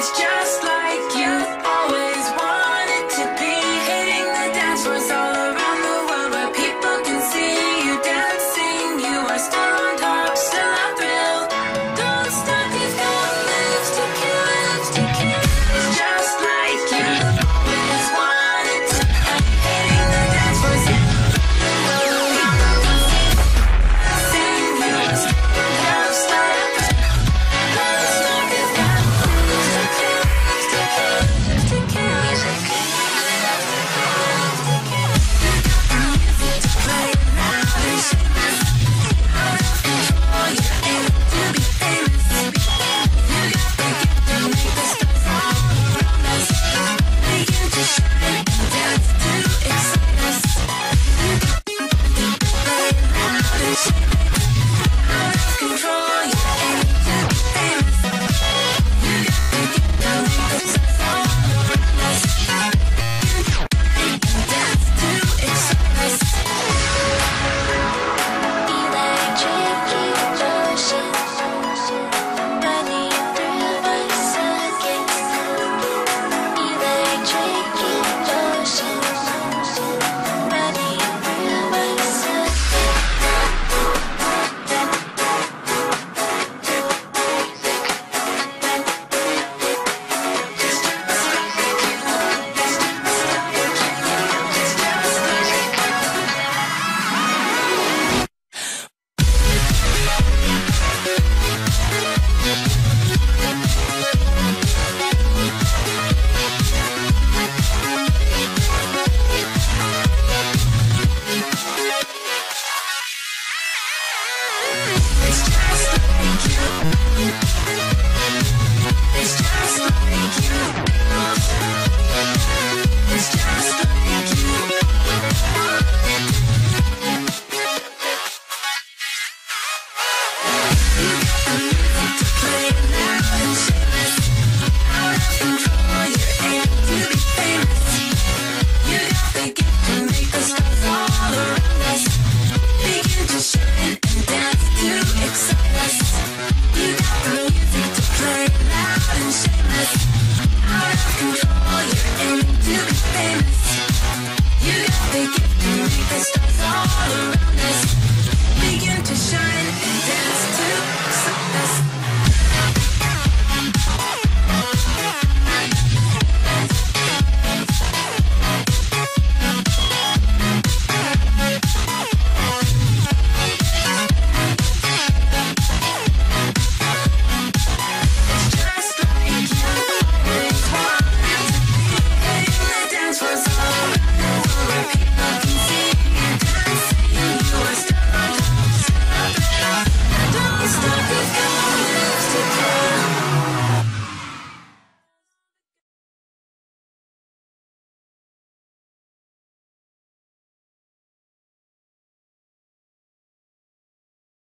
it's just like you.